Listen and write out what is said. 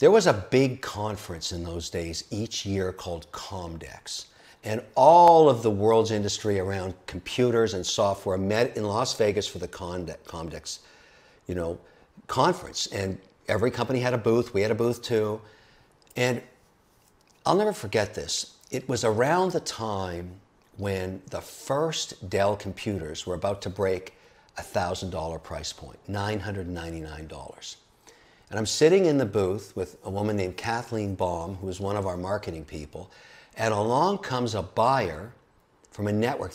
There was a big conference in those days each year called Comdex. And all of the world's industry around computers and software met in Las Vegas for the Comdex, you know, conference. And every company had a booth. We had a booth too. And I'll never forget this. It was around the time when the first Dell computers were about to break a $1,000 price point, $999. And I'm sitting in the booth with a woman named Kathleen Baum, who is one of our marketing people, and along comes a buyer from a network